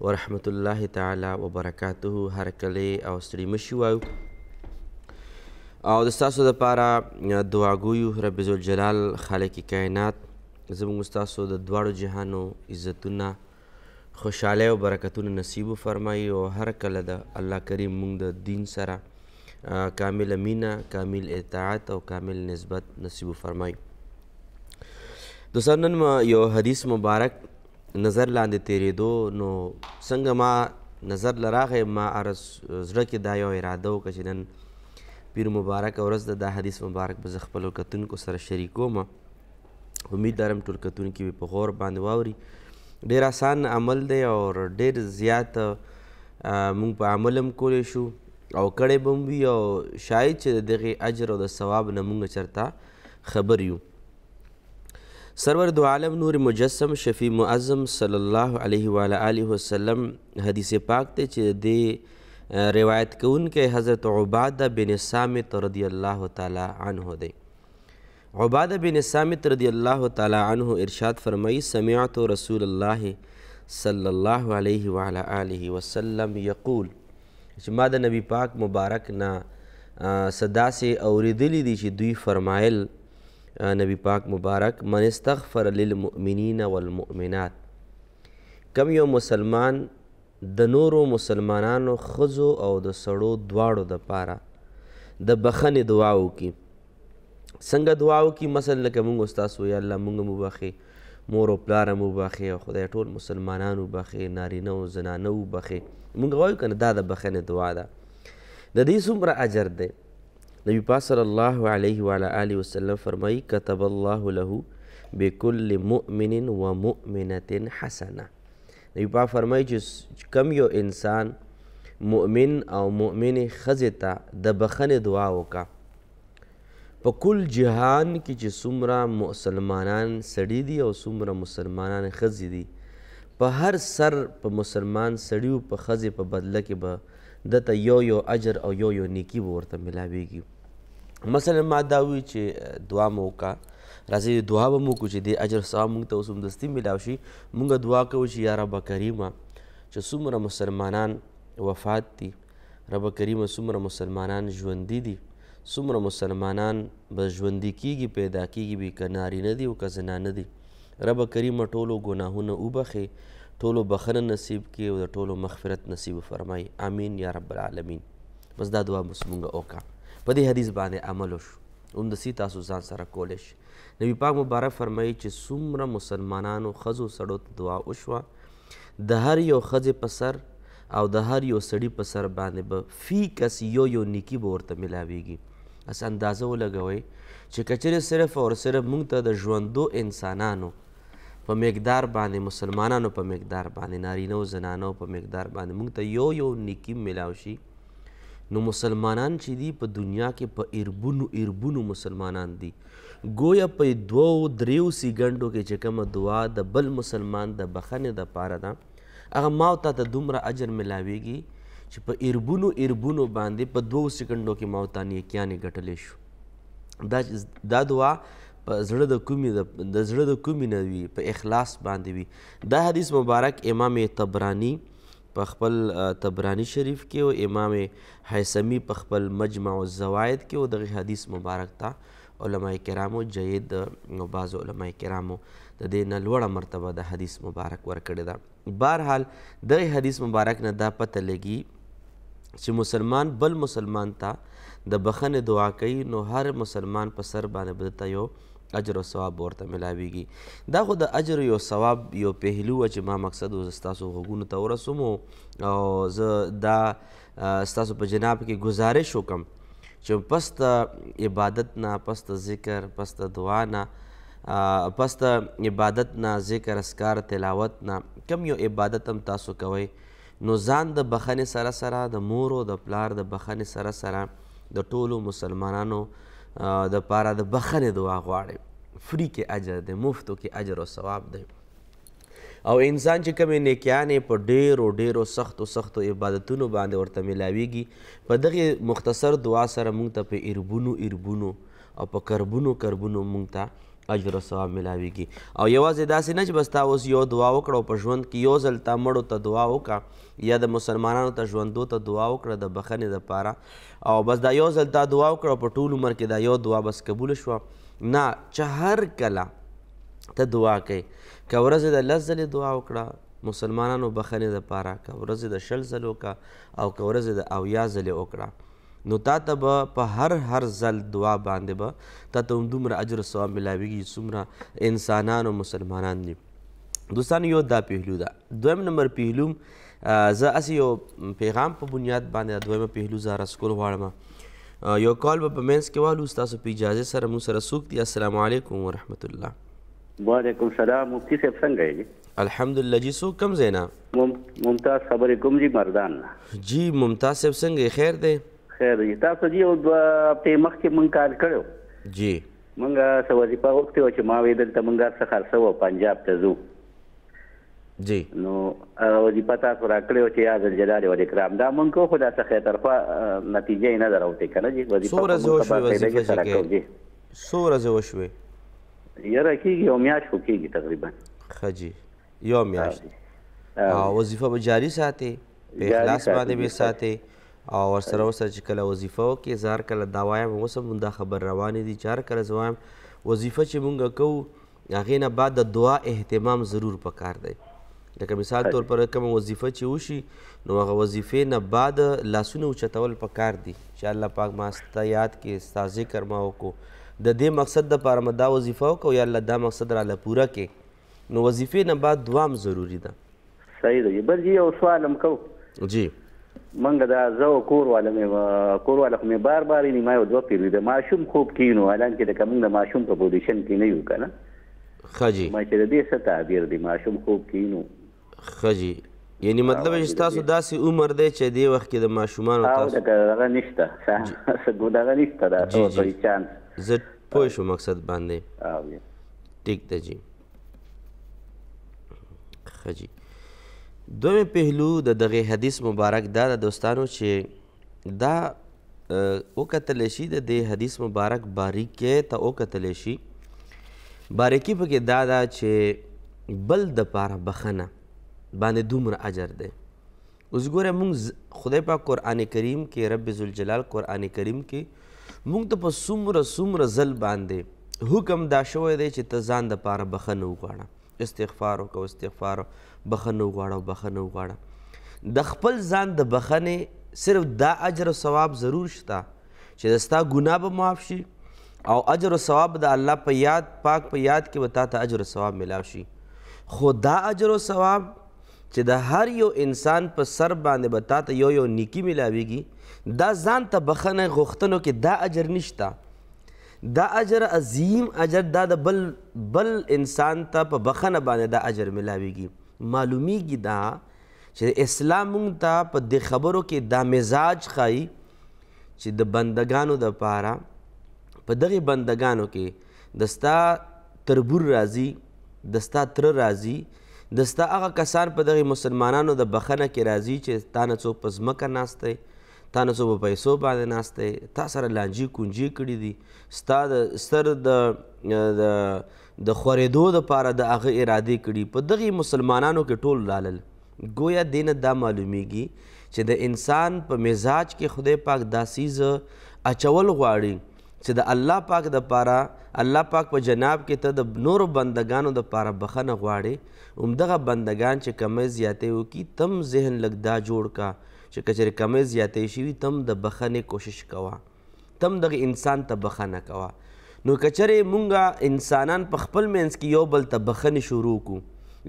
ورحمت الله تعالی وبرکاته هر کله او ستړي مشي وایو او د تاسو لپاره دعاګویو رب ذوالجلال خالق کائنات زموږ تاسو د دواړو جهانو عزتونه خوشاله او برکتونه نصیب فرمایي او هر کله د الله کریم موږ د دین سره کامل مینه کامل اطاعت او کامل نسبت نصیب فرمایي دوستان نن یو حدیث مبارک نظر لاندې تېرېدو نو څنګه ما نظر له راغی ما عرض زړه کې دا یو اراده وکړه چې نن پیر مبارک ورځ ده دا حدیث مبارک به زه خپلو کتونکو سره شریکوم امید لرم ټول کتونکي به په غور باندې واوري ډېر آسان عمل دی او ډېر زیات مونږ په عمل هم کولی شو او کړی به هم وي او شاید چې د دغې اجر او د ثواب نه مونږ چېرته خبر یو سرور دو عالم نور مجسم شفیع معظم صلی الله علیه و آله وسلم حدیث پاک ته چې د روایت کوونکی حضرت عباده بن سامت رضی الله تعالی عنه دی عباده بن سامت رضی الله تعالی عنه ارشاد فرمایي سمعت رسول الله صلی الله علیه و آله وسلم یقول چې ما د نبی پاک مبارک نه صدا سي اوریدلی دي چې دوی فرمایل نبی پاک مبارک من استغفر للمؤمنین والمؤمنات کم یو مسلمان د نورو مسلمانانو خزو او د سړو دواړو د پاره د بخنې دعا وکي څنګه دعا وکي مثلا لکه موږ استاد وي الله موږ مو بخي مور او پلار مو بخي او خدای ټول مسلمانانو بخي نارینه او زنانه وو بخي موږ وایو کنه دا د بخنې دعا ده د دې څومره اجر دی نبی پاک صلی الله علیه و علی آله وسلم فرمایي كتب الله له بكل مؤمن و مؤمنه حسنه نبی پاک فرمایي چې کم یو انسان مؤمن او مؤمنې ښځې ته د بخنې دعا وکړه په کل جهان کې چې څومره مسلمانان سړي دي او څومره مسلمانان ښځې دي په هر سر په مسلمان سړي او په ښځې په بدله کې به ده ته یو یو اجر او یو یو نیکی به ورته ملاویږي مثلا ما دا وی چې دعا مو وکړه راځي دعا به مو کو چې د اجر ثواب مونږ ته اوسم دستی ملاو شي مونږ دعا کوو چې یا رب کریمه چې څومره مسلمانان وفات دي رب کریمه څومره مسلمانان ژوندي دي څومره مسلمانان به ژوندي کیږي پیدا کیږي به کناری نه دي او که زنانه دي رب کریمه ټولو ګناهونه وبخې ټولو بخنه نصیب کې او د ټولو مغفرت نصیب فرمای امین یا رب العالمین بس دا دعا بس مونږ اوکا په دې حدیث باندې عمل وشو هم د سی تاسو ځان سره کولای شي نبی پاک مبارک فرمایي چې څومره مسلمانانو خزو سړو ته دعا وشوه د هر يو ښځې په سر او د هر يو سړي په سر باندې به في کس يو يو نيکي به ورته ملاويږي اس اندازه ولګوئ چې کچرې صرف او صرف مونږ ته د ژوندو انسانانو په مقدار باندې مسلمانانو په مقدار باندې نارینه او زنانو په مقدار باندې مونږ ته یو یو نیکی ملاو شي نو مسلمانان چې دي په دنیا کې په اربونو اربونو مسلمانان دي گویا په دوو دریو سیګنډو کې چې کومه دعا د بل مسلمان د بخنې د پاره ده هغه ما او تا ته دومره اجر ملاویږي چې په اربونو اربونو باندې په دوو سیګنډو کې ما او تا نیکیانې ګټلی شو دا دا دعا په زړه د کومې د زړه د کومې نه وي په اخلاص باندې وي دا حدیث مبارک امام طبرانی په خپل طبراني شریف کې او امام حیثمي په خپل مجمع الزوائد کې او دغه حدیث مبارک ته علما کرامو جید نو بعض علما کرامو د دې نه لوړه مرتبه د حدیث مبارک ورکړې ده بهرحال دغه حدیث مبارک نه دا پته لګي چې مسلمان بل مسلمان ته د بخنې دعا کوي نو هر مسلمان په سر باندې بدته یو اجر او ثواب ورته ملاویږي دا خو د اجر او ثواب یو پهلو چې ما مقصد و تاسو غوګونو ته ورسوم او زه دا تاسو په جناب کې گزارش وکم چې پس د عبادت نه پس د ذکر پس د دعا نه پس د عبادت نه ذکر اسکار تلاوت نه کم یو عبادت هم تاسو کوئ نو ځان د بخښنې سره سره د مور او د پلار د بخښنې سره سره د ټولو مسلمانانو د پاره د بخښنې دعا غواړي فری کې اجر دی مفتو کې اجر او ثواب دی او انسان چې کومې نیکیانې په ډیرو ډیرو سختو سختو عبادتونو باندې ورته ملاویږي په دغه مختصر دعا سره مونږ ته په اربونو اربونو او په کربونو کربونو مونږ ته اجر او ثواب ملاویږي او یوازې داسې نه چې بس تا اوس یو دعا وکړه او په ژوند کې یو ځل تا مړو ته دعا وکړه یا د مسلمانانو ته ژوندو ته دعا وکړه د بخنې لپاره او بس دا یو ځل تا دعا وکړه په ټول عمر کې دا یو دعا بس قبول شوه نه چې هر کله ته دعا کوي که ورځ د لس ځلې دعا وکړه مسلمانانو بخنې د پاره که ورځ د شل ځلو کا او که ورځ د اویا ځلې وکړه نو تاته به په هر هر ځل دعا باندې به تاته همدومره اجر او ثواب ملاویږي څومره انسانان او مسلمانان دي دوستان یو دا پهلو ده دویم نمبر پهلو زه اسې یو پیغام په بنیاد باندې دویمه پهلو زه عرض کول غواړم یو کال به په منځ کې والو ستاسو په اجازه سره مو سره څوک دي السلام علیکم ورحمت الله وعلیکم سلام مفتی صاحب څنګه یې الحمدالله جی څوک کوم ځای نه. ممتاز خبرې کوم جی مردان نه. جی ممتاز صاحب څنګه یې خیر دی. خیر دی تاسو جی یو دوه هفتې مخکې مونږ کال کړی وو. جی. مونږ څه وظیفه غوښتې وه چې ما وې دلته مونږ هر څه خرڅوو او پنجاب ته ځو. جی. نو هغه وظیفه تاسو راکړې وه چې یا ذلجلال والاکرام دا مونږ کوو خو دا څه خیرطرفه نتیجه یې نه ده راوتې کنه جی وظیفه څو ورځې وشوې وظیفه چې کوې. څو ورځې وشوې؟ یاره کېږي یو میاشت خو کېږي تقریبا ښه جي یو میاشت وظیفه به جاري ساتې په اخلاص باندې به ساتې او ورسره ورسره چې کله وظیفه وکړې زه هر کله دا وایم اوس هم دا خبر روانې دي چې هر کله زه وایم وظیفه چې مونږ کوو هغې نه بعد د دعا اهتمام ضرور پکار دی لکه مثال طور پر کومه وظیفه چې وشي نو هغه وظیفې نه بعد لاسونه اوچتول پکار دي چې الله پاک ما ستا یاد کې ستا ذکر ما وکړو د دې مقصد دپاره مې دا وظیفه وکړو یا الله دا مقصد راله پوره کې نو وظیفې نه بعد دعا هم ضروري ده صحیح دی بل جی یو سوال هم کو جی منګه دا زو کور والا می کور والا خو می بار بار یې ما یو دوه پیری د ماشوم خوب کینو الان کې د کوم د ماشوم په پوزیشن کې نه یو کنه خجی ما چې د دې څه تعبیر دی ماشوم خوب کینو خجی یعنی مطلب چې تاسو داسې عمر دی چې دی وخت کې د ماشومان تاسو دا دغه نشته څه ګډه نشته دا څه چانس زه پوه شو مقصد باندې ټیک ده جی خجی دویم پهلو د دغه حدیث مبارک دا د دوستانو چې دا وکتل شي د دې حدیث مبارک باریکې ته وکتل شي باریکی پکې دا ده چې بل د پاره بخنه باندې دومره اجر دی اوس ګوره مونږ خدای پاک قرآن کریم کې رب ذوالجلال قرآن کریم کې مونږ ته په څومره څومره ځل باندې حکم دا شوی دی چې ته ځان د پاره بخنه وغواړه استغفار وکړه استغفار بخنه وغواړه او بخنه وغواړه د خپل ځان د بخنې صرف دا اجر او ثواب ضرور شته چې د ستا ګناه به معاف شي او اجر او ثواب د الله په یاد پاک په یاد کې به تا ته اجر او ثواب ملاو شي خو دا اجر او ثواب چې د هر یو انسان په سر باندې به تا ته یو یو نیکی ملاویږي دا ځان ته بخنه غوښتنو کې دا اجر نشته دا اجر عظیم اجر دا د بل بل انسان ته په بخنه باندې دا اجر ملاویږي معلومیږي دا چې اسلام مونږ ته په دې خبرو کې دا مزاج ښایي چې د بندگانو د پاره په دغه بندگانو کې د ستا تربور راځي د ستا تر راځي د ستا هغه کسان په دغی مسلمانانو د بخښنه کی راځی چه تا نه څوک په ځمکه ناست دی، تا نه څوک په پیسو باندی ناست دی، تا سره لانجی کونجی کړی دی، ستا د سر د د د خوریدو د پاره د هغه ارادی کړی، په دغی مسلمانانو کی ټول رالل، ګویا دی نه دا معلومیږی چه د انسان په مزاج کی خدای پاک دا څیز اچول غواړی، چې د الله پاک د پاره الله پاک په جناب کې ته د نورو بندګانو د پاره بخنه غواړي هم دغه بندگان چې کمې زیاتې وکي تم ذهن لګ دا جوړ کا چې کچره کمې زیاتې شي تم د بخنه کوشش کوا تم دغه انسان ته بخنه کوا نو کچره مونږه انسانان په خپل منځ کې یو بل ته بخنه شروع کو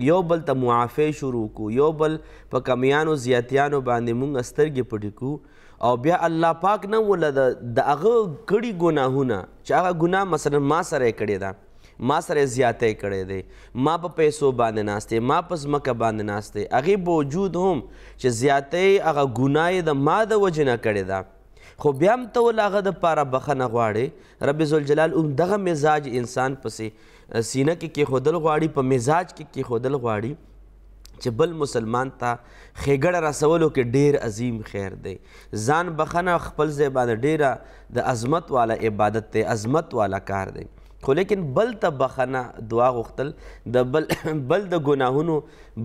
یو بل ته معافی شروع کو یو بل په کمیانو زیاتیانو باندې مونږ سترګې پټې کو او بیا الله پاک نه ولا د هغه کړي ګناهونه چې هغه ګناه مثلا ما سره کړی دا ما سره زیاتې کړی دی ما په پیسو باندې ناشته ما په ځمکه باندې ناشته هغه باوجود هم چې زیاتې هغه ګناه د ما د وجنه کړی دا خو بیا هم ته ولاغه د پاره بخنه غواړي رب ذوالجلال هم دغه مزاج انسان پسې سینه کې کې خودل غواړي په مزاج کې کې خودل غواړي چې بل مسلمان ته ښېګړه رسولو کې ډیر عظیم خیر دی ځان بخنه خپل ځای باندې ډیره د عظمت والا عبادت دی عظمت والا کار دی خو لیکن بل ته بخنه دعا غوښتل د بل بل د ګناهونو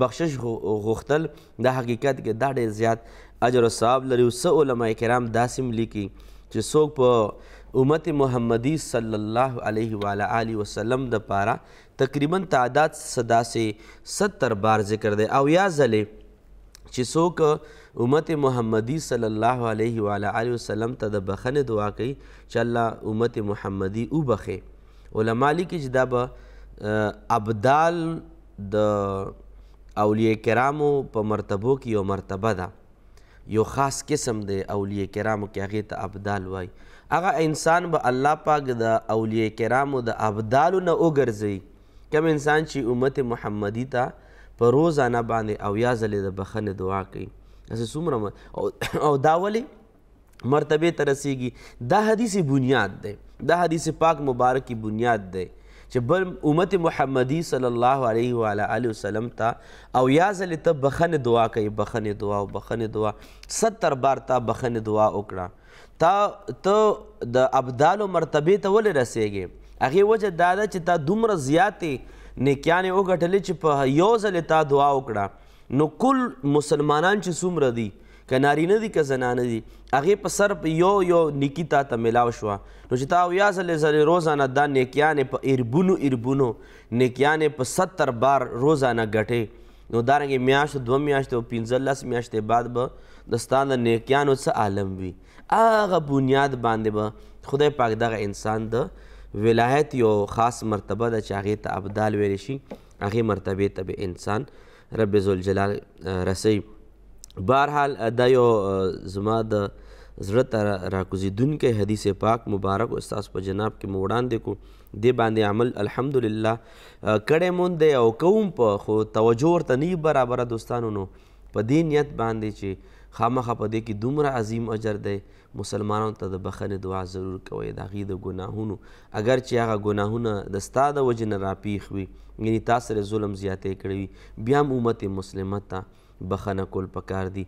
بخشش غوښتل د حقیقت کې دا ډیر زیات اجر او ثواب لري او څه علما کرام داسې لیکي چې څوک په امت محمدی صلی الله علیه و علیه وسلم د پاره تقریبا تعداد څه داسې ستر بار ذکر دی او یا ځلې چې څوک امت محمدي صلی الله علیه و علیه وسلم ته د بخنې دعا کوي چې الله امت محمدي وبخې علما لیکي چې دا به ابدال د اولیاء کرامو په مرتبو کې یو مرتبه ده یو خاص قسم دی اولیاء کرامو کې هغه ته ابدال وای هغه انسان به الله پاک د اولیاء کرامو د ابدالو نه وګرځي کم انسان چې امت محمدی ته په روزانه باندې او یا ځلې د بخنه دعا کوي هسې څومره او دا ولې مرتبه ته رسیږي دا حدیث بنیاد دی دا حدیث پاک مبارک بنیاد دی چې بل امت محمدي صلی الله علیه و علیه وسلم ته او یا ځل ته بخنه دعا کوي بخنه دعا او بخنه دعا 70 بار ته بخنه دعا وکړه تا ته د ابدال مرتبه ته ولې رسیږي هغه وجه دا ده چې تا دومره زیاتې نیکیانې وګټلې چې په یو ځل تا دعا وکړه نو کل مسلمانان چې څومره دي که نارینه دي که زنانه دي هغې په سر په یو یو نیکي تا ته ملاو شوه نو چې تا اویا ځلې ځلې روزانه دا نیکیانې په اربونو اربونو نیکیانې په ستر بار روزانه ګټې نو دارنګې میاشت دوه میاشتې او پنځلس میاشتې بعد به د ستا د نیکیانو څه عالم وي هغه بنیاد باندې به خدای پاک دغه انسان د ولایت یو خاص مرتبه ده چې هغې ته ابدال ویلی شي هغې مرتبې ته به انسان رب ذوالجلال رسي بهرحال دا یو زما د زړه ته راکوزیدونکی حدیث پاک مبارک استاد په جناب کې مو وړاندې کو دې باندې عمل الحمدلله کړی مون دی او کوم په خو توجه ورته نه برابره دوستانو نو په دې نیت باندې چې خامخا په دې کې دومره عظیم اجر دی مسلمانانو ته د بخښنې دعا ضرور کوئ د هغوی د ګناهونو اګر چې هغه ګناهونه د ستا د وجې نه راپېښ وي یعنی تا سره ظلم زیاتی کړی وي بیا هم امت مسلمه ته بخښنه کول پکار دي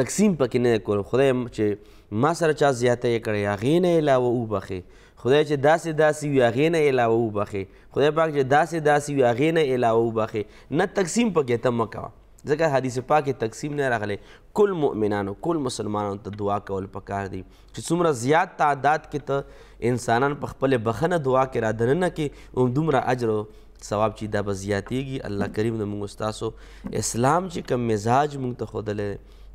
تقسیم پکې نه کول خدای چې ما سره چا زیاتی کړی هغې نه علاوه وبخښې خدای چې داسې داسې وي هغې نه علاوه وبخښې خدای پاک چې داسې داسې وي هغې نه علاوه وبخښې نه تقسیم پکې ته مه کوه ځکه حدیث پاک تقسیم نه راغلی کل مؤمنانو کل مسلمانانو ته دعا کول پکار دي چې څومره زیات تعداد کې ته انسانان په خپل بخنه دعا کې را دننه کې هم دومره اجر او ثواب چې دا به زیاتېږي الله کریم د موږ ستاسو اسلام چې کوم مزاج موږ ته ښودلی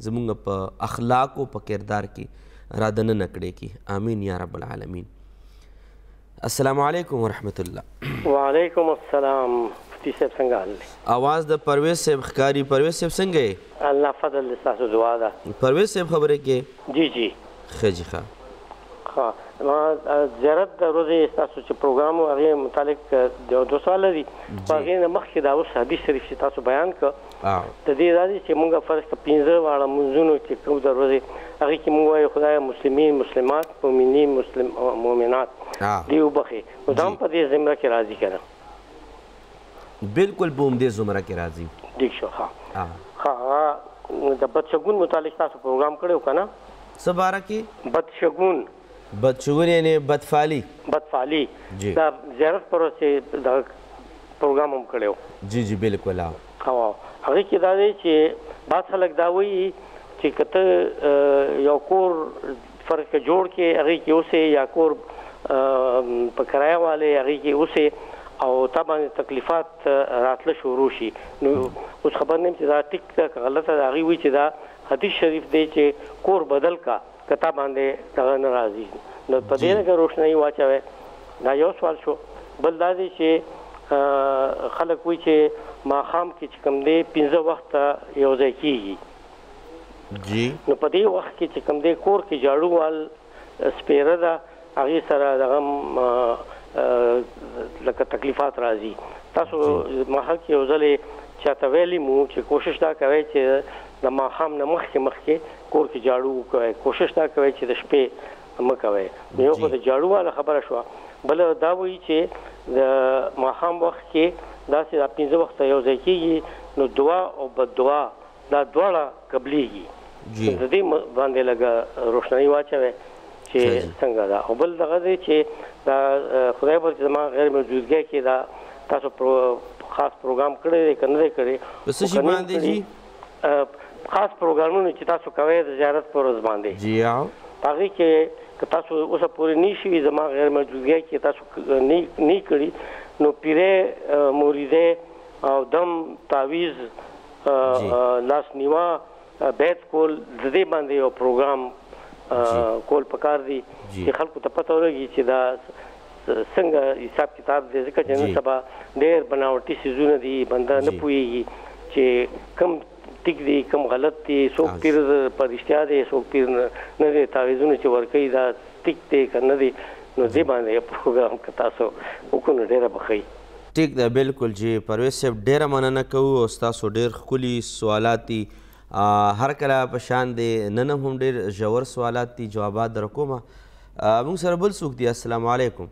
زموږ په اخلاقو په کردار کې را دننه کړی کې امین یا رب العالمین السلام علیکم ورحمت الله. وعلیکم السلام مفتی صاحب څنګه حال دی. اواز د پرویز صاحب ښکاری پرویز صاحب څنګه یې. الله فضل دی ستاسو دعا ده. پرویز صاحب خبرې کې. جی جی. ښه جی ښه. ها زیارت د ورځې تاسو چې پروګرام هغه متعلق د دوه سوال دي هغه نه مخکې دا اوس حدیث شریف چې تاسو بیان کړ اع. د دې راځي چې مونږ فرض کړه پنځه واړه لمونځونو چې کوم د ورځې هغه کې مونږ وایو خدایه مسلمین مسلمات مؤمنین مؤمنات اع. دې وبخښې نو دا جی. هم په دې زمره کې راځي که نه؟ بلکل په همدې زمره کې راځي. ډیک شو ښه اع. ښه هغه د بد شګون متعلق تاسو پروګرام کړی و که نه؟ څه باره کې؟ بد شګون. بد شګونی یعنی بد فعلی. بد فعلی جی. دا زیارت پر ورځ چی دغه پروګرام هم کړی وو. جی جی بلکل او. او هغه کی دا دی چی بعض خلک دا وایی چی که ته یو کور فرض کړه جوړ کړی هغه کی اوسی یا کور په کرایه والی هغه کی اوسی او تا باندی تکلیفات راتله شروع شی نو اوس خبر نه یم چی دا ټیک ده که غلطه ده هغوی وایی چی دا حدیث شریف دی چی کور بدل کړه. که تا باندې دغه نه راځي نو په دې لګه روشنايي واچوي دا یو سوال شو بل دا دی چې خلک وایي چې ما خام کې چې کوم دی 15 وخت یو ځای کیږي جی نو په دې وخت کې چې کوم دی کور کې جاړو وال سپیره ده هغې سره دغه هم لکه تکلیفات راځي تاسو ماخه کې یو ځلې چاته ویلی مو چې کوشش دا کوي چې د ماخام نه مخکې مخکې کور کې جاړو کوي کوشش دا کوي چې د شپې مکوي یو خو د جاړو والا خبره شو بل دا وایي چې د ماخام وخت کې داسې د پنځه وخت یو ځای کېږي نو دعا او بد دعا دا دواړه قبلیږي جی. نو د دې باندې لږه روښنايي واچوي چې ښه جی. څنګه ده او بل دغه دی چې دا خدای پر چې زما غیر موجودګۍ کې دا تاسو پر خاص پروګرام کړی دی که نه دی کړی په څه شي باندې جی خاص پروګرامونه چې تاسو کوی د زیارت پر ورځ باندې جی او هغه کې که تاسو اوس پورې نشوي زما غیر موجودګۍ کې تاسو نه نه کړی نو پیره مریده او دم تعویز لاس نیوا بیت کول د دې باندې یو پروګرام کول پکار دي چې خلکو ته پته ولګي چې دا څنګه حساب کتاب دې ځکه چې نن سبا ډېر بناوټي سيزونه دي بنده نه پويږي چې کم ټیک دی کم غلط دی څوک پیر پرشتیا دی څوک پیر نه دی تعویذونه چې ورکی دا ټیک دی کنه دی نو دې باندې پروګرام که تاسو وکړو ډیره بخی ټیک ده بلکل جی پرویز صاحب ډیره مننه کوو او ستاسو ډیر ښکلي سوالات دي هر کله په شان دی نن هم ډیر ژور سوالات دي جوابات در کومه موږ سره بل څوک دي السلام علیکم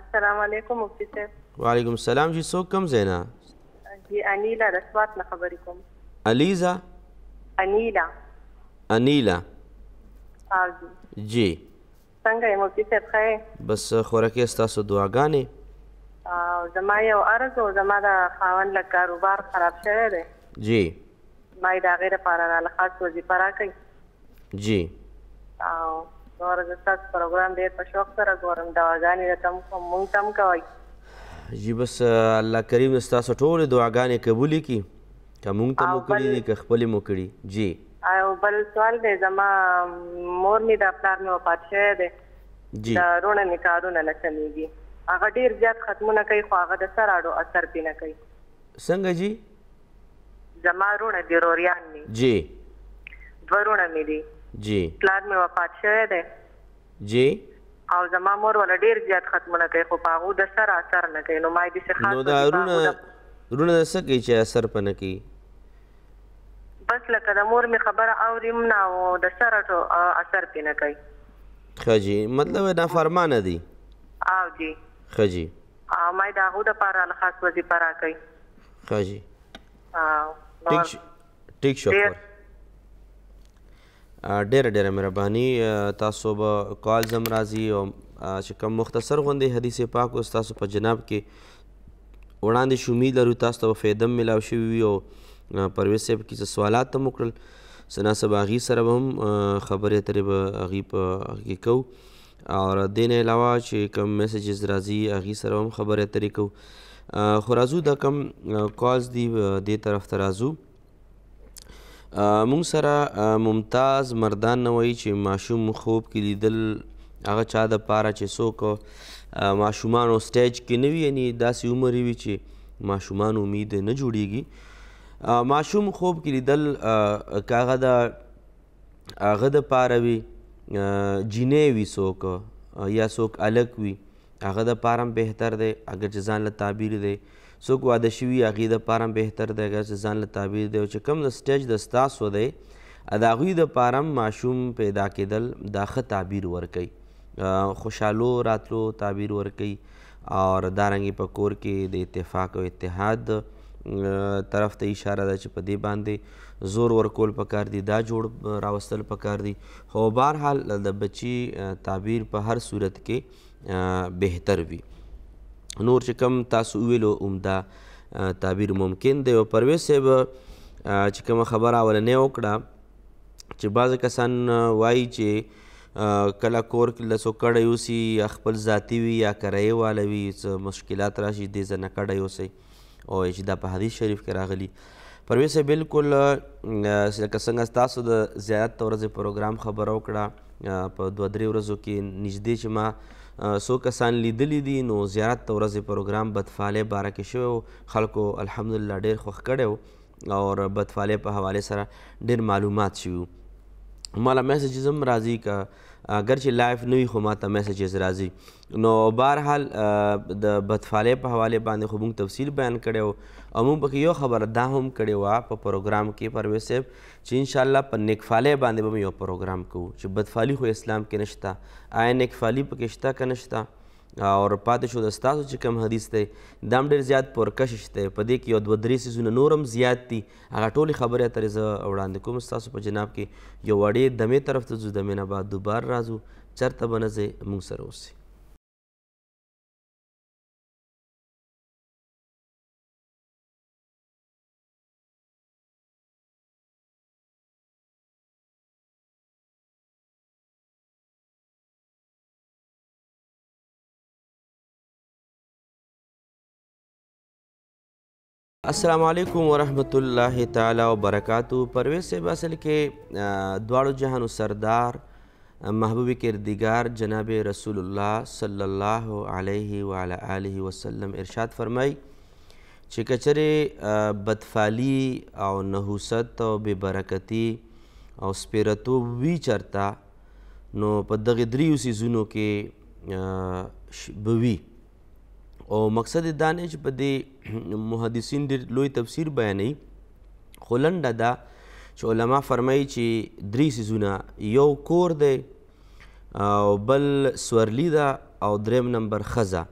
السلام علیکم مفتی صاحب وعلیکم السلام جی څوک کم زینا جی انیلا د سوات نه خبرې کوم الیزا انیلا انیلا جی څنګه یې مفتي صاحب ښه یې. بس خورکې ستاسو دعاګانې. او زما یو عرض وو زما د خاوند لږ کاروبار خراب شوی دی. جی. ما یې د هغې لپاره راله خاص وظیفه راکړئ. جی. او نور زه ستاسو پروګرام ډیر په شوق سره ګورم دعاګانې راته هم کوم مونږ ته هم کوئ. جی بس الله کریم دې ستاسو ټولې دعاګانې قبولې کړي که مونږ ته مو کړي دي که خپلې مو کړي جی. او بل سوال دی زما مور مې د پلار مې وفات شوی دی جی د رونه مې کارونه نه سمېږي هغه ډیر زیات ختمونه کوي خو هغه د سر اړو اثر پې نه کوي څنګه جی زما رونه دی روریان می جی دوه رونه می دی جی پلار می وفات شوی دی جی او زما مور ول ډیر زیات ختمونه کوي خو پاغو د سر اثر نه کوي نو ما دې څه خاص نو دا رونه رونه څه کوي چې اثر پنه کوي بس لکه د مور مې خبره اوریم نه او د شرط اثر پې نه کوي. ښه جي مطلب نافرمانه دي. او جي. ښه جي. او مای د هغو دپاره الله خاص وظیفه راکړي. ښه جي. او. ټیک شو. ټیک شو. ډیره ډیره مهرباني تاسو به کالز هم راځي او چې کوم مختصر غوندې حدیث پاک اوس تاسو په جناب کې وړاندې شو امید لرو تاسو ته به فایده هم ملاو شوي وي او پرویز صاحب کې څه سوالات هم وکړل څه ناسبه هغوی سره به هم خبرې اترې به هغوی په هغې کوو او دې نه علاوه چې کوم میسجز راځي هغوی سره هم خبرې اترې کوو خو راځو دا کوم کالز دي دې طرف ته راځو موږ سره ممتاز مردان نه وایي چې ماشوم خوب کې لیدل هغه چا د پاره چې څوک ماشومان سټیج کې نه وي یعنی داسې عمر وي چې ماشومان امید نه جوړیږي ماشوم خوب کې لیدل کاغه د هغه د پاره وي جینې وي څوک یا څوک الک وي هغه د پاره بهتر دی اگر چې ځان له تعبیر دی څوک واده شوي هغه د پاره بهتر دی اگر چې ځان له تعبیر دی او چې کم د سټیج د ستاسو دی اداغوی د پاره ماشوم پیدا کېدل دا خه تعبیر ورکي خوشالو راتلو تعبیر ورکي او دارنګ په کور کې د اتفاق او اتحاد طرف ته اشاره ده چې په دې باندې زور ورکول پکار دي دا جوړ راوستل پکار دي خو بهر حال د بچي تعبیر په هر صورت کې بهتر وي نور چې کم تاسو ویلو عمده تعبیر ممکن دی او پرویز صاحب چې کومه خبره اولنې وکړه چې بعضې کسان وایي چې کله کور کې له څو کډی اوسي یا خپل ذاتي وي یا کرایې واله وي څه مشکلات راشي دې ځنه کډی اوسئ او چې دا په حدیث شریف کې راغلي پرویز صاحب بالکل لکه څنګه تاسو د زیارت د ورځې پروګرام خبره وکړه په دوه درې ورځو کې نږدې چې ما څو کسان لیدلي دي نو زیارت د ورځې پروګرام بدفعالۍ باره کې شوی خلکو الحمدلله ډېر خوښ کړی او بدفعلی په حواله سره ډیر معلومات شوی مالا میسجز هم راځي که اگر چې لایف نه وي خو ماته میسجز راځي نو بهرحال د بدفعلی په حواله باندې خو موږ تفصیل بیان کړی او موږ پکې یو خبره دا هم کړې وه په پروګرام کې پرویز صاحب چې انشاءالله په نیکفعلی باندې به یو پروګرام کوو چې بدفعلی خو اسلام کې نشته آیا نیکفعلی پکې شته که نشته اور پاتې شو د ستاسو چې کوم حدیث دی دا هم ډېر زیات پرکشش دی په دې کې یو دوه درې څیزونه نور هم زیات دي هغه ټولې خبرې اترې زه وړاندې کوم ستاسو په جناب کې یو وړې دمې طرف ته ځو دمې نه بعد دوباره راځو چرته به نه ځئ موږ سره اوسئ السلام علیکم ورحمت الله تعالی وبرکاتو پرویز صاحب اصل کې دواړو جهانو سردار محبوب کردگار جناب رسول الله صلی الله علیه و علی آله وسلم ارشاد فرمای چې کچره بدفعلی او نحوست او بے برکتی او سپیرتو وی چرتا نو په دغه دریو سیزونو کې به وي او مقصد دا نه چې په دې محدثین ډېر لوی تفسیر بیانوي خو لنډه ده چې علما فرمایي چې درې سیزونه یو کور دی او بل سورلی ده او دریم نمبر ښځه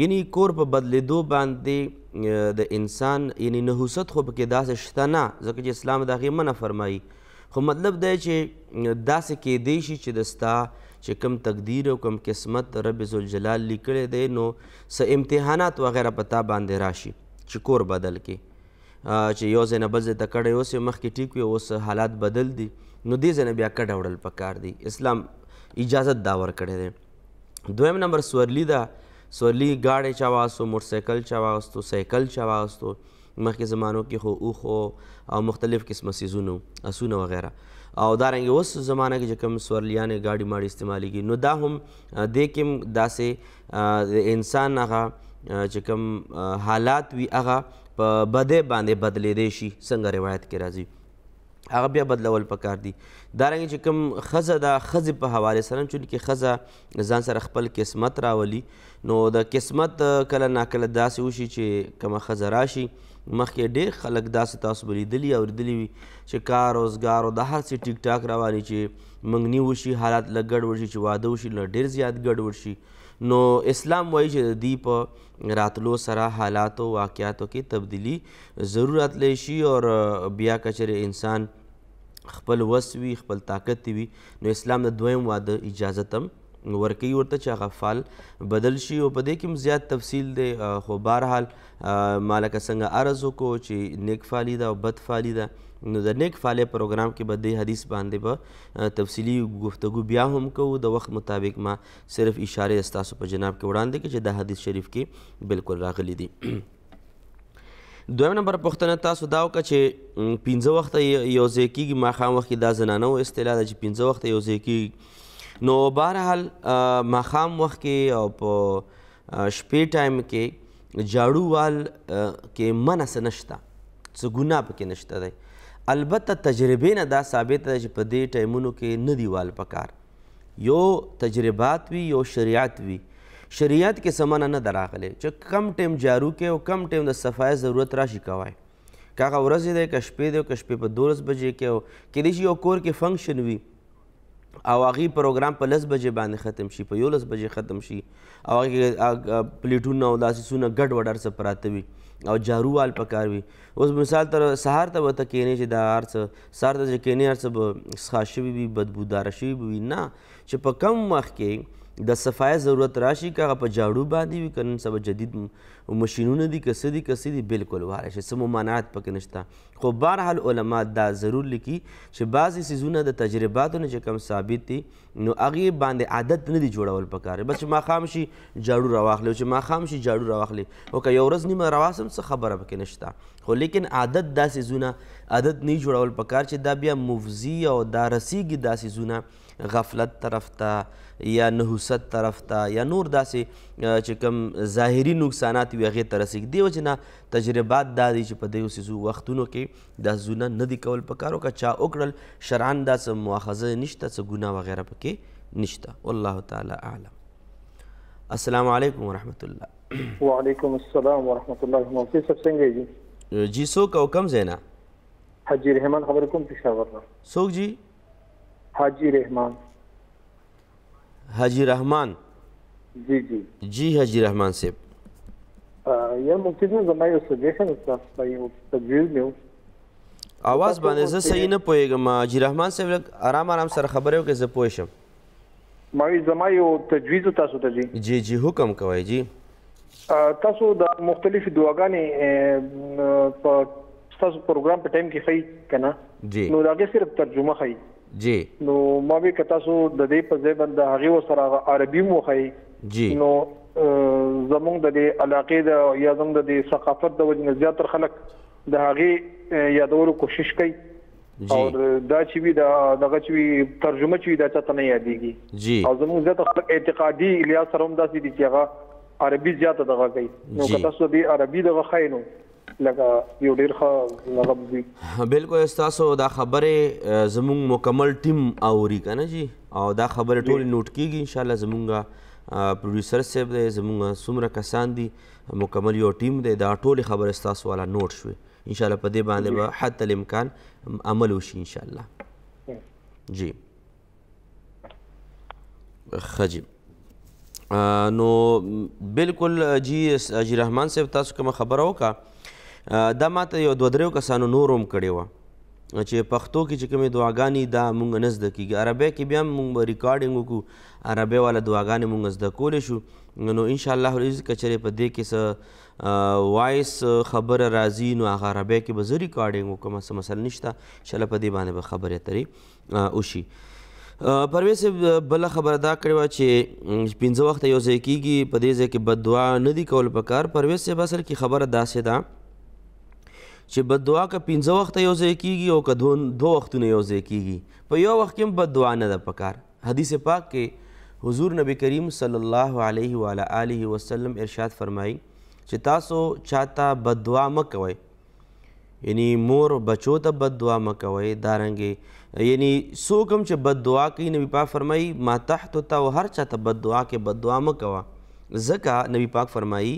یعنی کور په بدلیدو باندې د انسان یعنی نحوست خو پکې داسې شته نه ځکه چې اسلام د هغې منع فرمایي خو مطلب دی چې داسې کېدی شي چې د ستا چې کم تقدیر او کم قسمت رب ذوالجلال لیکلی دی نو څه امتحانات وغیره په تا باندې راشي چې کور بدل کې چې یو ځای نه بل ځای ته کډی اوسې مخکې ټیک وي اوس حالات بدل دي نو دې ځای نه بیا کډه وړل پکار دي اسلام اجازت دا ورکړی دی دویم نمبر سورلی ده سورلی ګاډی چا واغستو موټرسایکل چا واغستو سایکل چا واغستو مخکې زمانو کې خو اوخو او مختلف قسمه سیزونو اسونه وغیره او دارنګ اوس زمانه کې چې کوم سورلیانې ګاډي ماډي استعمالیږي نو دا هم دې کې هم داسې د انسان هغه چې کوم حالات وي هغه په بده باندې بدلیدی شي څنګه روایت کې راځي هغه بیا بدلول پکار دي دا رنګ چې کوم خزه دا خزه په حواله سره چون کې خزه ځان سره خپل قسمت راولي نو د قسمت کله نا کله داسې وشي چې کوم خزه راشي مخکې ډېر خلک داسې تاسو بلیدلی او ردلی وي چې کار روزګار او د هر څه ټیک ټاک رواني چې منګنی وشي حالات لږ ګډوډ شي چې واده وشي نو ډېر زیات ګډوډ شي نو اسلام وایي چې د دې په راتلو سره حالاتو واقعاتو کې تبدیلی ضرور راتلی شي او بیا که چېرې انسان خپل وس وي خپل طاقت وي نو اسلام د دویم واده اجازه تم ورکی ورته چې هغه فال بدل شي او په دې کې زیات تفصیل دی خو بهرحال ما لکه څنګه عرض وکړو چې نیک فالي ده او بد فالي ده نو د نیک فالې پروګرام کې به دې حدیث باندې به تفصیلی گفتگو بیا هم کوو د وخت مطابق ما صرف اشاره ستاسو په جناب کې وړاندې کې چې دا حدیث شریف کې بالکل راغلی دی دویم نمبر پوښتنه تاسو دا وکړه چې پنځه وخته یو ځای کېږي ماښام وخت کې دا زنانه و اصطلاح ده چې پنځه وخته یو ځای کېږي نو بهرحال ماښام وخت کې او په شپې ټایم کې جاړو وال کې منه څه نشته څه ګناه پکې نشته دی البته تجربې نه دا ثابته ده چې په دې ټایمونو کې نه دی وال پکار یو تجربات وی یو شریعت وی شریعت کې سمنه نه دراغله چې کم ټیم جارو کې او کم ټیم د صفای ضرورت راشي کوي کاغه ورځ دې ک شپې دې ک شپې په 12 بجې کې او کې دې یو کور کې فنکشن وی او هغه پروګرام په 10 بجې باندې ختم شي په 11 بجې ختم شي او هغه پلیټونه او داسې سونه ګډ وډ هر څه پراته وي او جارو وال پکار وي اوس مثال تر سهار ته به ته کینې چې دا هر څه سهار ته چې کینې هر څه به څښا شوي وي بدبوداره شوي به وي نه چې په کم وخت کې د صفای ضرورت راشي که هغه په جاړو باندې وي که نن سبا جدید ماشینونه دي که څه دي که څه دي بلکل وهلی شي څه ممانعات پکې نشته خو بهرحال علما دا ضرور لیکي چې بعضې څیزونه د تجرباتو نه چې کوم ثابت دي نو هغه باندې عادت نه دی جوړول پکار بس چې ماښام شي جاړو راواخلي او چې ماښام شي جاړو راواخلي او که یو ورځ نیمه راواسم څه خبره پکې نشته خو لیکن عادت دا سیزونه عادت نه جوړول پکار چې دا بیا مفزي او دا رسیږي دا سیزونه غفلت طرف ته یا نحوست طرف ته یا نور داسې چې کوم ظاهري نقصانات وي هغې ته رسیږي دې وجې نه تجربات دا دي چې په دې سیزو وختونو کې دا زونه نه دی کول پکار او که چا وکړل شرعا دا څه مؤاخذه نشته څه ګناه وغیره پکې نشته والله تعالی اعلم السلام علیکم ورحمت الله وعلیکم السلام ورحمت الله مولوی صاحب څنګه یې جی څوک او کم زینا حاجی رحمان خبر کوم پېښور نه څوک جی حاجی رحمان حاجی رحمان جی جی جی حاجی رحمان صاحب یا مفتی صاحب زما یو سجیشن وکړه په یو تجویز مې اواز باندې زه صحیح نه پوهېږم حاجي رحمان صاحب لږ ارام ارام سره خبرې وکړئ زه پوه شم ما وی زما یو تجویز تاسو ته جی جی جی حکم کوئ جی تاسو د مختلف دعاګانې په تاسو پروګرام په ټایم کې خی کنه نو دا صرف ترجمه خی جی. نو ما وی که تاسو ددی په ځای باندی د هغی ورسره هغه عربی هم وښایی جی. نو زمونږ ددی علاقی د یا زمونږ ددی ثقافت د وجی نه زیاتر خلک د هغی یادولو کوشش کوی او دا چی وی دا دغه چی وی ترجمه چی وی دا چاته نه یادیږی او زمونږ زیاتر خلک اعتقادی لحاظ سره هم داسی دی چی هغه عربی زیاته دغه کوی نو که تاسو ددی عربی دغه ښایی نو لکه یو ډیر ښه هغه وی بالکل تاسو دا خبره زموږ مکمل ټیم اوري کنه جی او دا خبره ټول نوٹ کیږي ان شاء الله زموږ پروډوسر صاحب دی زموږ څومره کسان دي مکمل یو ټیم دی دا ټول خبره تاسو والا نوٹ شوي ان شاء الله په دې باندې به حتی الامکان عمل وشي ان شاء الله جی خجی نو بالکل جی جی رحمان صاحب تاسو کوم خبره وکا دا ماته یو دوه دریو کسانو نوروم کړی و چې پښتو کې چې کومې دعاګانې دا مونږ نه زده کېږي عربی کې بیا مونږ به ریکارډینګ وکړو عربی والا دعاګانې مونږ زده کولی شو نو انشاءالله العزیز که چېرې په دې کې څه وایس خبره راځي نو هغه عربی کې به زه ریکارډینګ وکړم څه مسله نشته انشاءالله په دې باندې به خبرې اترې وشي پرویز صاحب بل خبره دا کړې و چې پنځه وخت یو ځای کیږي په دې ځای کې بد دعا نه دی کول پکار پرویز صاحب اصل کې خبره داسې ده چې بد دعا که پنځه وخت یو ځای کیږي او که دو دو وختونه یو ځای کیږي په یو وخت کې بد دعا نه ده پکار حدیث پاک کې حضور نبی کریم صلی الله علیه و آله وسلم ارشاد فرمایي چې تاسو چاته بد دعا مکوئ یعنی مور بچو ته بد دعا مکوئ دارنګې یعنی څوک هم چې بد دعا کوي نبی پاک فرمایي ما تحت ته او هر چا ته بد دعا کې بد دعا مکوه ځکه نبی پاک فرمایي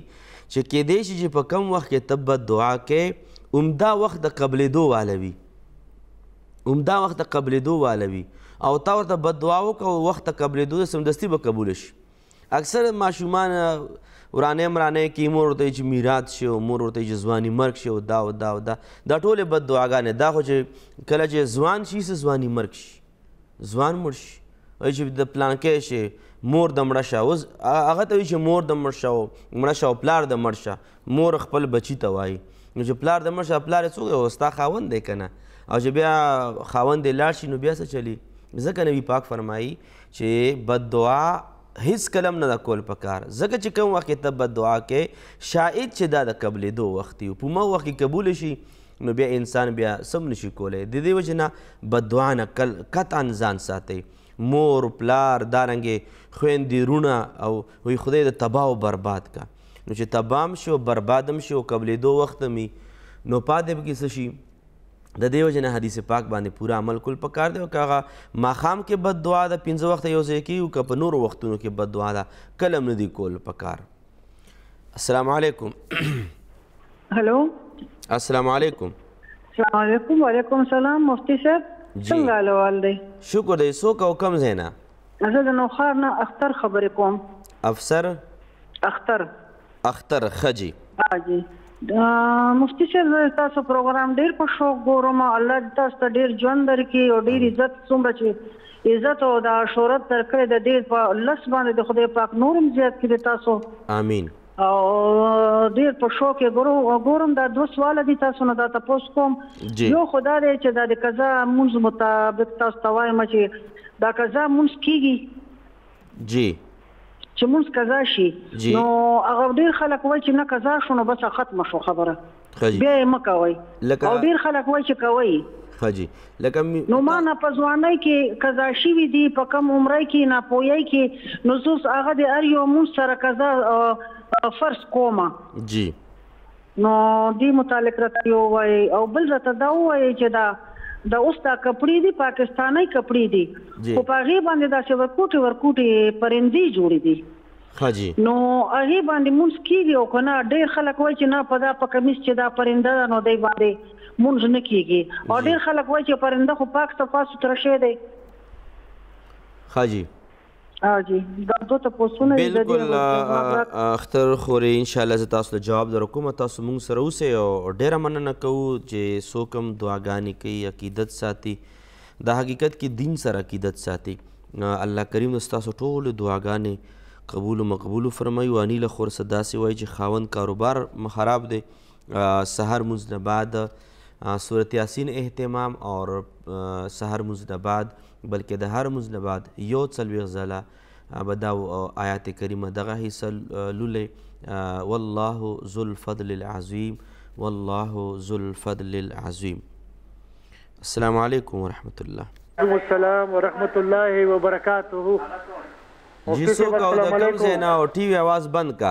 چې کېدای شي چې په کم وخت کې ته بد دعا کې عمدا وخت د قبلېدو واله وي عمدا وخت د قبلېدو واله وي او تا ورته بد دعا وکړه وخت د قبلېدو سمدستي به قبول شي اکثر ماشومان ورانه مرانه کې مور ورته چې میراث شي او مور ورته چې ځواني مرګ شي او دا او دا او دا دا ټولې بد دعاګانې دا خو چې کله چې ځوان شي څه ځواني مرګ شي ځوان مړ شي وایي چې د پلانکی شي مور د مړه شه اوس هغه ته وایي چې مور د مړ شه مړه شه او پلار د مړ شه مور خپل بچي ته وایي نو چې پلار د مړ شه پلار یې څوک دی ستا خاوند دی که نه او چې بیا خاوند یې لاړ شي نو بیا څه چلی ځکه نبی پاک فرمایي چې بد دعا هیڅ کلم نه کول پکار ځکه چې کوم وخت ته بد دعا کې شاید چې دا د قبلې دو وخت یو په مو وخت قبول شي نو بیا انسان بیا سم نشي کولای د دې وجه نه بد دعا نه کل قطعا ځان ساتي مور پلار دارنګې خويندې رونه او وي خدای د تباہ او برباد کا نو چې تبام شو بربادم شو قبلې دو وخت می نو پاتې به کې څه شي د دې وجه نه حدیث پاک باندې پوره عمل کول پکار دی او که هغه ماښام کې بد دعا ده پنځه وخته یو ځای کېږو که په نورو وختونو کې بد دعا ده کله هم نه دي کول پکار السلام علیکم هلو السلام علیکم السلام علیکم وعلیکم السلام مفتی صاحب څنګه حال دی شکر دی څوک او کم ځای نه زه د نوښار نه اختر خبرې کوم افسر اختر اختر ښه جي. ها جي مفتي صاحب زه ستاسو پروګرام ډیر په شوق ګورم الله دې تاسو ته ډیر ژوند درکړي او ډیر عزت څومره چې عزت او دا شهرت درکړی د دې په لس باندې د خدای پاک نورم زیات کړي تاسو امين او ډیر په شوق یې ګورم دا دوه سوال دي تاسو نه دا تاسو کوم یو خدا دې چې دا د قضا منځ مطابق تاسو ته وایم چې دا قضا منځ کیږي جی. چې مونځ قضا شي جی. نو هغه ډیر خلک وای چې نه قضا شو نو بس ختم شو خبره ښه جی. بیا یې مه کوئ لکه او ډیر خلک وای چې کوئ یې ښه جی. لکه می نو ما تا نه په ځوانۍ کې قضا شوي دي په کم عمرۍ کې ناپوهۍ کې نو زه اوس هغه د هر یو مونځ سره قضا فرض کومه. جی. نو دي متعلق راته يو وايي او بل راته دا ووايي چې دا د اوس دا کپړې دي پاکستانۍ کپړې دي جی. خو په هغې باندې داسې ورکوټې ورکوټې پرندې جوړې دي ها جی نو هغې باندې مونځ کېږي او که نه ډېر خلک وایي چې نه په دا په کمیس چې دا پرنده ده نو دی باندې مونځ نه کېږي او جی. ډېر خلک وایي چې پرنده خو پاک صفا سوتره شی دی ها جی بالکل اختر خورې ان شاء الله زه تاسو ته جواب درکوم تاسو مونږ سره اوسئ او ډیره مننه کوو چې څوک هم دعاګانې کوي عقیدت ساتي د حقیقت کې دین سره عقیدت ساتي الله کریم ستاسو ټول دعاګانې قبول او مقبول فرمایي او انیله خور څه داسې وایي چې خاوند کاروبار خراب دی سحر مونځ نه بعد صورت یاسین اهتمام او سحر مونځ نه بعد بلکه د هر لمونځ نه بعد يو څلوېښت ځله به دا آيات کريمه دغه حصه لولئ والله ذو الفضل العظيم والله ذو الفضل العظيم السلام عليكم ورحمة الله وعلیکم السلام ورحمت الله وبرکاته جی سو کا د کم زینا او ټی وی आवाज بند کا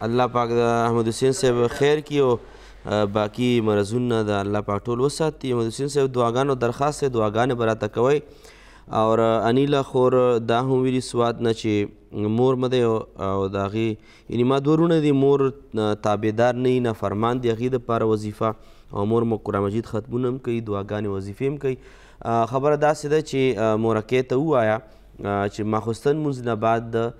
الله پاک د احمد حسین صاحب خیر کی او باقی مرزونه د الله پاک ټول وساتي احمد حسین صاحب دعاګانو درخواست دعاګانې براته کوي او انیله خور دا هم ویلي سوات نه چې مور مده او د هغې یعنې ما دوه وروڼه دي مور تابعدار نه نه فرمان دي هغې دپاره وظیفه او مور مو قرآن مجید ختمونه هم کوي دعاګانې وظیفې هم کوي خبره داسې ده چې مورکۍ ته ووایه چې ماخوستن لمونځ نه بعد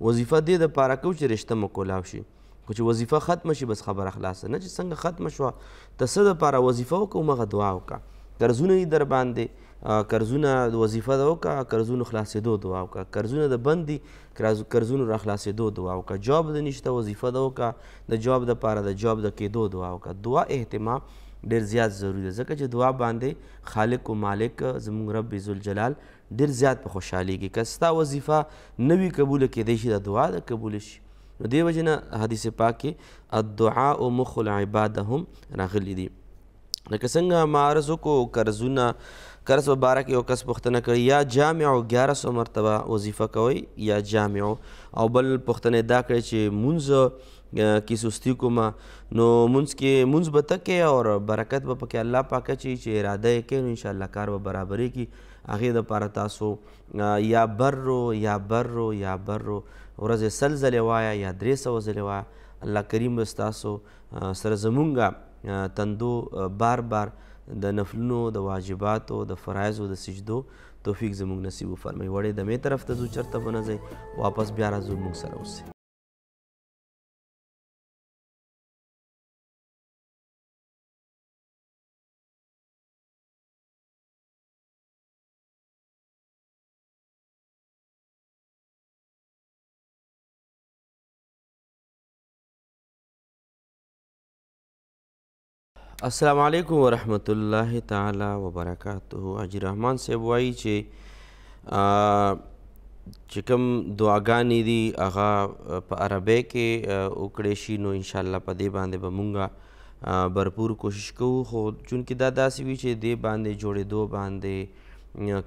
وظیفه دې د پاره کو چې رشته مو کولاو شي خو چې وظیفه ختم شي بس خبره خلاصه نه چې څنګه ختم شو ته څه د پاره وظیفه وکړو مغه دعا وکړه قرضونه یې در باندې قرضونه وظیفه دا وکړه قرضونو خلاصېدو دعا وکړه قرضونه د بندي قرضونو را خلاصېدو دعا وکړه جواب د نشته وظیفه دا وکړه د جواب د پاره د جواب د کېدو دعا وکړه دعا اهتمام ډیر زیات ضروری ده ځکه چې دعا باندې خالق او مالک زموږ رب ذوالجلال ډېر زیات په خوشحالېږي. که ستا وظیفه نه وي قبوله کېدای شي دا دعا د قبوله شي. نو دې وجې نه حدیث پاک کې الدعاء مخ العباده هم راغلي دي. لکه څنګه ما عرض وکړو قرضونه قرض په باره کې یو کس پوښتنه کړې یا جامع او ګیاره سو مرتبه وظیفه کوئ یا جامع او بل پوښتنه دا کړې چې مونځ کې سستی کومه نو مونځ کې مونځ به تکې او برکت به پکې الله پاکه چي چې اراده یې کوي نو انشاءالله کار به برابرې کی هغې دپاره تاسو یا برو یا برو یا برو ورځې سل ځلې وایه یا درې سوه ځلې وایه الله کریم به ستاسو سره زمونږ تندو بار بار د نفلونو د واجباتو د فرایضو د سجدو توفیق زمونږ نصیب وفرمایي وړې دمې طرف ته ځو چرته به نه ځئ واپس بیا راځو مونږ سره اوسئ السلام علیکم ورحمت الله تعالی وبرکاته اجي رحمان صاحب وایي چې چې کوم دعاګانې دي هغه په عربی کې وکړې شي نو ان شاء الله په دې باندې به مونږه برپور کوشش کوو خو چونکه دا داسې وي چې دې باندې جوړېدو باندې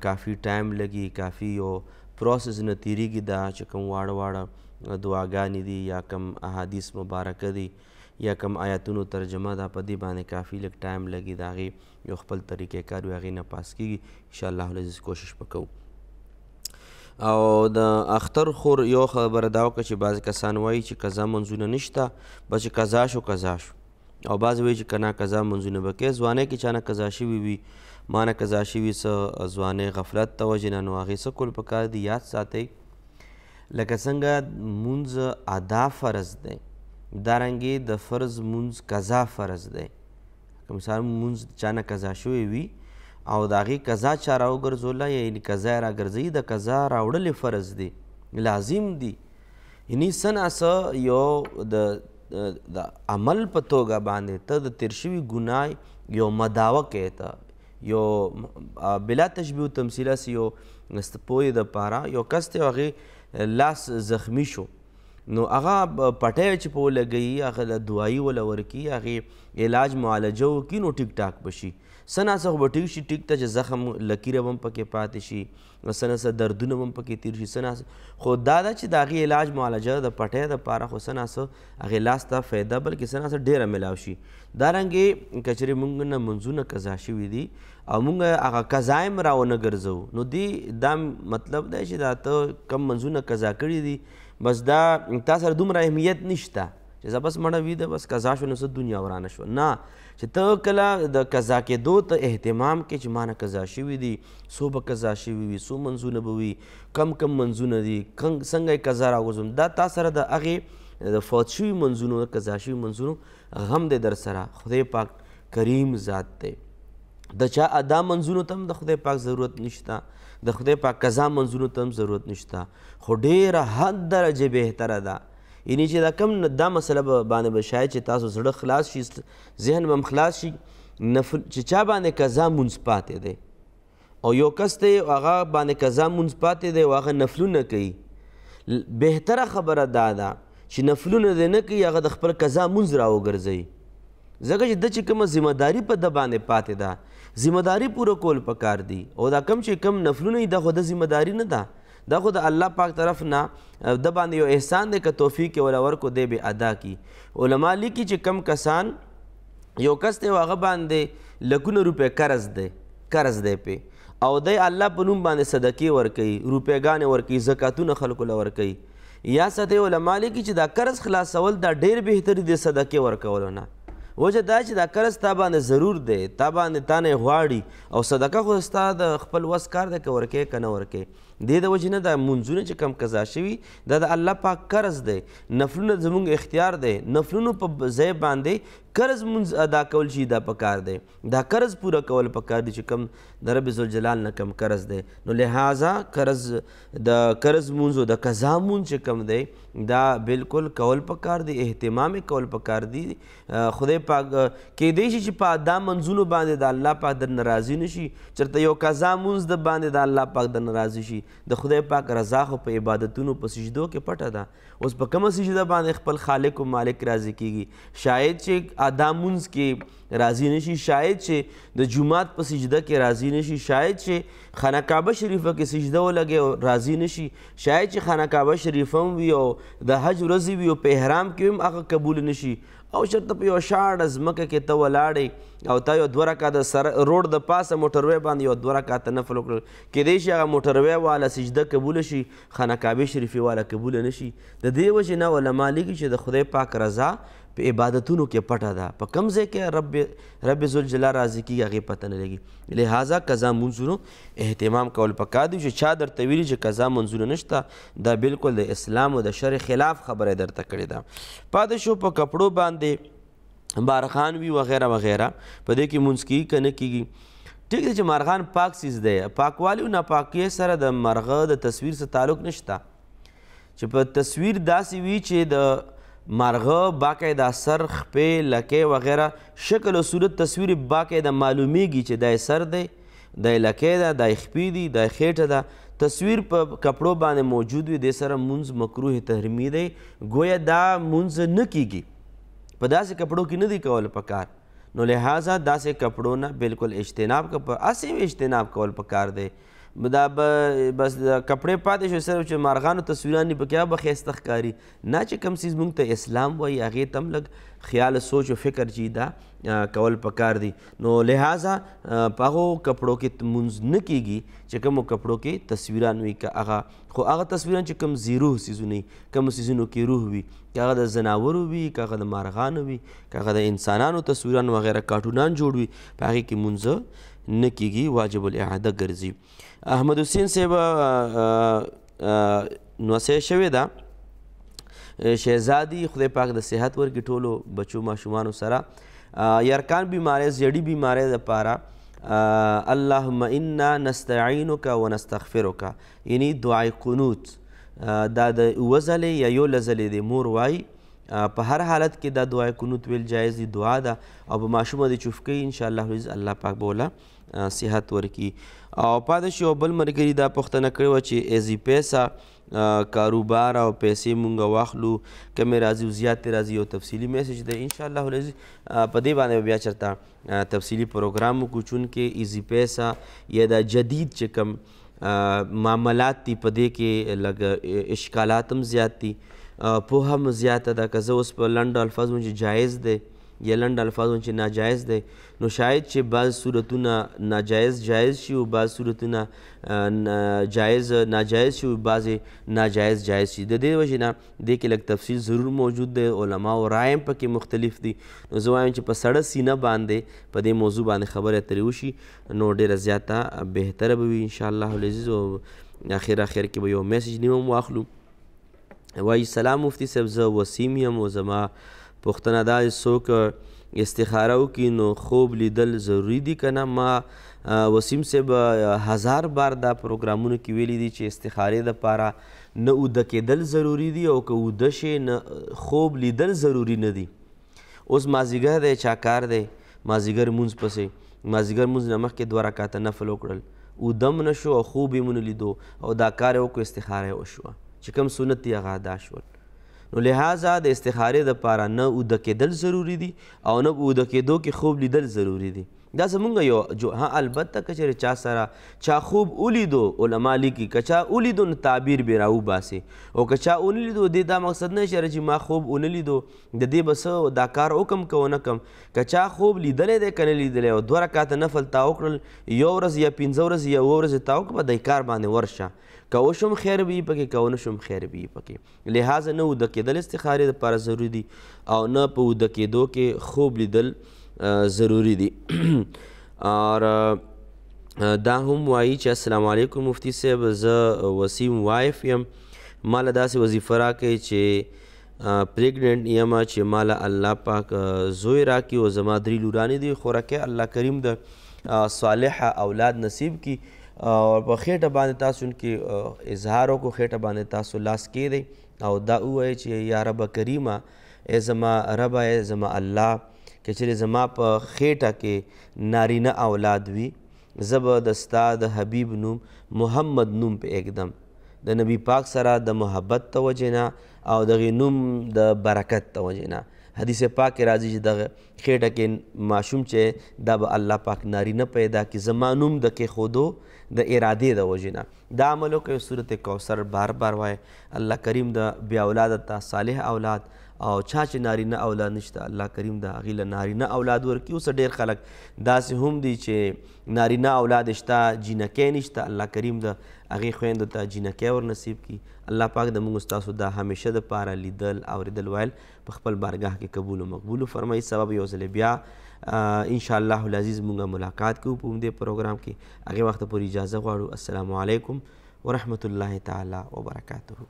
کافي ټایم لګي کافي یو پروسس نه تیریږي دا چې کوم واړه واړه دعاګانې دي یا کوم احادیث مبارکه دي یا کوم آیاتونو ترجمه ده په دې باندې کافي لږ ټایم لګي د هغې یو خپل طریقه کار وي هغې نه پاس کېږي انشاءالله العزیز کوشش به کوو او د اختر خور یو خبره دا وکړه چې بعضې کسان وایي چې قضا منځونه نشته بس چې قضا شو قضا شو او بعضې وایي چې که نه قضا منځونه به کوې ځوانۍ کې چا نه قضا شوي وي ما نه قضا شوي څه ځوانۍ غفلت ته وژنه نو هغې څه کول په کار دي یاد ساتئ لکه څنګه مونځ ادا فرض دی دارنګې د فرض مونځ قضا فرض دی کوم سار مونږ چانه قضا شوی وي او دا غي قضا چا راو ګرځولا یعنی قضا را ګرځي د قضا راوړل فرض دي لازم دي یعنی سنا س یو د د عمل په توګه باندې ته د تیر شوی ګناي یو مداوه کېته یو بلا تشبیه تمثیل سی یو نست پوی د پاره یو کس ته هغه لاس زخمی شو نو هغه پټه چې په لګي هغه له دوايي ولا ورکی هغه علاج معالجه وکي نو ټیک ټاک بشي سنا سه به ټیک شي ټیک ته چې زخم لکیره هم پکې پاتې شي سنا سه دردونه هم پکې تیر شي سنا خو دا دا چې دا غي علاج معالجه د پټه د پاره خو سنا سه هغه لاس ته فایده بلکې سنا سه ډیره ملاو شي دا رنګه کچري مونږ نه منځونه قضا شوی دي او مونږ هغه قضا هم راونه ګرځو نو دی دا مطلب دی چې دا ته کم منځونه قضا کړی دي بس دا تا سره دومره اهمیت نشته چې زه بس مړه ویده بس قضا شو نو څه دنیا ورانه شو نه چې ته کله د قضا کېدو ته اهتمام کې چې مانه قضا شوي دي څو به قضا شوي وي څو منځونه به وي کم کم منځونه دي څنګه یې قضا راوځم دا تا سره د هغې د فوت شوي منځونو قضا شوي منځونو غم دی درسره خدای پاک کریم ذات دی د چا ادا منځونو ته هم د خدای پاک ضرورت نشته د خدای پاک قضا منځونو ته هم ضرورت نشته خو ډیره حد درجه بهتره ده یعنی چې دا کم دا مسله باندې به شاید چې تاسو زړه خلاص شي ذهن به هم خلاص شي نفل چې چا باندې قضا مونځ پاتې دی او یو کس دی هغه باندې قضا مونږ پاتې دی او هغه نفلونه کوي بهتره خبره دا ده چې نفلونه دې نه کوي هغه د خپل قضا مونږ راوګرځوي ځکه چې د چې کومه ذمہ داری په د باندې پاتې ده ذمہ داری پوره کول پکار دي او دا کم چې کم نفلونه دا خو د ذمہ داری نه ده دا خو د الله پاک طرف نه د باندې یو احسان دی که توفیق ولا ورکو دی به ادا کی علما لیکي چې کم کسان یو کس دی هغه باندې لکونه روپې قرض دی قرض دی پې او دی الله په نوم باندې صدقې ورکوي روپېګانې ورکوي زکاتونه خلکو له ورکوي یا سطح علما لیکي چې دا قرض خلاصول دا ډېر بهتري دی صدقې ورکولو نه وجه دا چې دا قرض تا باندې ضرور دی تا باندې تا نه غواړي او صدقه خو ستا د خپل وس کار دی که ورکې که نه ورکې دې د وجې نه دا مونځونه چې کم قضا شوي دا د الله پاک قرض دی نفلونه زمونږ اختیار دی نفلونو په ځای باندې قرض مونږ ادا کول شي دا پکار دی دا قرض پوره کول پکار دي چې کم د رب ذوالجلال نه کم قرض دی نو لہذا قرض د قرض مونږ د قضا مونږ چې کم دی دا بالکل کول پکار دی اهتمام کول پکار دی خدای پاک کې دی چې په ادا منځونو باندې د الله پاک د ناراضي نشي چرته یو قضا مونږ د باندې د الله پاک د ناراضي شي د خدای پاک رضا خو په عبادتونو په سجدو کې پټه ده اوس په کومه سجده باندې خپل خالق او مالک راضي کیږي شاید چې ادا مونز کې راضي نشي شاید چې د جمعات په سجده کې راضي نشي شاید چې خانه کعبه شریفه کې سجده ولګي او راضي نشي شاید چې خانه کعبه شریفه هم وي او د حج ورځې وي او په احرام کې هم هغه قبول نشي او چرته په یو شاړه ځمکه کې ته ولاړې او تا یو دوه رکعاته سره روډ د پاسه موټروی باندې یو دوه رکعاته نفل وکړل کیدای شي هغه موټروی واله سجده قبوله شي خانه کعبه شریفه واله قبوله نه شي د دې وجې نه علما لیکي چې د خدای پاک رضا په عبادتونو کې پټه ده په کم ځای کې رب رب ذوالجلال راضي کیږي هغه پته نه لګي لہذا قضا منځونو اهتمام کول پکار دی چې چا درته ویلي چې قضا منځونه نشته دا بالکل د اسلام او د شرع خلاف خبره درته کړې ده پاتې شو په کپړو باندې مارغان وي وغیره وغیره په دې کې مونږ کیږي کنه کیږي ټیک دی چې مارغان پاک سیز دی پاکوالی او ناپاکۍ سره د مرغه د تصویر سره تعلق نشته چې په تصویر داسې وي چې د مرغه باقاعده سر خپې لکې وغیره شکل او صورت تصویر باقاعده معلومیږي چې دا سر دی دا لکې ده دا خپې دي دا خېټه ده تصویر په کپړو باندې موجود وي د سره مونږ مکروه تحریمي دی ګویا دا مونږ نه کیږي په داسې کپړو کې نه دی کول پکار نو لہذا داسې کپړو نه بالکل اجتناب کو پر اسی اجتناب کول پکار دی دا بس کپڑے پاتې شو صرف چې مارغانو تصویران په کې به خسته ښکاری نه چې کم سیز مونږ ته اسلام وایي هغه تم لګ خیال سوچ او فکر چی دا کول پکار دی نو لہذا په هغو کپړو کې مونږ نه کیږي چې کوم کپړو کې تصویران وي که هغه خو هغه تصویران چې کوم زیروه سیزونه کوم سیزونو کې روح وي هغه د زناورو وي هغه د مارغانو وي هغه د انسانانو تصویران وغیرہ کارټونان جوړ وي په هغه کې مونږ نه کیږي واجب الاعاده ګرځي احمد حسین صاحب نو سه شوی دا شهزادي خدای پاک د صحت ورګي ټولو بچو ماشومان سره یرکان بیماری زیړی بیماری د پاره اللهم انا نستعینک ونستغفرک یعنی دعای قنوت دا د اوه ځلې یا یولس ځلې دی مور وایي په هر حالت کې دا دعای قنوت ویل جایز دی دعا ده او په ماشومه دی چوف کوي ان شاء الله عزیز الله پاک بوله صحت ورکی او پاتې شو بل مرګري دا پښتنه کړې و چې ایزی پیسا کاروبار او پیسې مونږ واخلو کمې راځي او زیاتې راځي یو تفصیلي میسج دی ان شاء الله العزیز په دې باندې بیا چرته تفصیلی پروګرام وکړو چونکه ایزی پیسه یا دا جدید چې کوم معاملات دي په دې کې لږ اشکالات هم زیات دي پوهه هم زیاته ده که زه اوس په لنډو الفاظو چې جایز دی یا لنډ الفاظو چې ناجایز دی نو شاید چې بعض صورتونه ناجایز جایز شي او بعض صورتونه جایز ناجایز شي او بعضې ناجایز جایز شي د دې وجې نه دې کې لږ تفصیل ضرور موجود دی علماو رایې هم پکې مختلف دي نو زه وایم چې په سړه سینه باندې په دې موضوع باندې خبرې اترې وشي نو ډېره زیاته بهتره به وي انشاءالله العزیز او اخر اخر کې به یو میسج نیم هم واخلو وایي سلام مفتي صاحب زه وسیم یم او زما پوښتنه دا چې څوک استخاره وکړي نو خوب لیدل ضروري دي که نه ما وسیم صاحب هزار بار دا پروګرامونو کې ویلي دي چې استخارې دپاره نه اوده کېدل ضروري دي او که اوده شې نه خوب لیدل ضروري نه دي. اوس مازیګر دی چا کار دی مازیګر لمونځ پسې مازیګر لمونځ نه مخکې دوه رکعته نفل وکړل اوده هم نه شو او خوب یې هم ونه لیدو او دا کار یې وکړو استخاره یې وشوه چې کوم سنت دي هغه ادا شول نو لهذا د استخارې دپاره نه اوده کېدل ضروري دي او نه په اوده کېدو کې خوب لیدل ضروري دي. دا زمونږ یو جو ها البته که چېرې چا سره چا خوب ولیدو علما لیکي که چا ولیدو نو تعبیر به راوباسي او که چا ونه لیدو دې دا مقصد نه چېرې چې ما خوب ونه لیدو د دې به څه دا کار وکم که ونه کم که چا خوب لیدلی دی که نه لیدلی او دوه رکاته نفل تا وکړل یو ورځ یا پنځه ورځې یا اووه ورځې تا وکړه په دې کار باندې ورشه که وشم خیر به یي پکې که ونه شم خیر به یي پکې لهذا نه اوده کېدل استخارې لپاره ضروري دي او نه په اوده کېدو کې خوب لیدل ضروري دي اور دا هم وایي چې السلام علیکم مفتی صاحب زه وسیم وایف یم ما له داسې وظیفه راکړئ چې پریګننټ یم چې ما له الله پاک زوی راکړي او زما درې لورانې دي خورکه الله کریم د صالح اولاد نصیب کړي او په خېټه باندې تاسو کې اظهار او کو خېټه باندې تاسو لاس کې دی او دا وای چې یا رب کریمه ای زما رب ای زما الله کې چې زما په خېټه کې نارینه اولاد وي زب د استاد حبیب نوم محمد نوم په اقدم د نبی پاک سره د محبت توجینا او د غنوم د برکت توجینا حدیث پاک راځي چې دغه خېټه کې ماشوم چې دا به الله پاک نارینه پیدا کړي زما نوم د کېښودو د ارادې د وجې نه دا عمل وکړئ سورت کوثر بار بار وایه الله کریم د بې اولاده تا صالح اولاد او چا چې نارینه اولاد نشته الله کریم د هغې له نارینه اولاد ورکړي اوس ډېر خلک داسې هم دي چې نارینه اولاد شته جینکۍ نشته الله کریم د هغې خویندو ته جینکۍ ورنصیب کړي الله پاک د موږ ستاسو دا همیشه دپاره لیدل اورېدل ویل په خپل بارګاه کې قبول او مقبول فرمایي سبب یو ځل بیا ان شاء الله العزیز مونږه ملاقات کوو په دې پروګرام کې هغه وخت پورې اجازه غواړو السلام علیکم ورحمت الله تعالی وبرکاته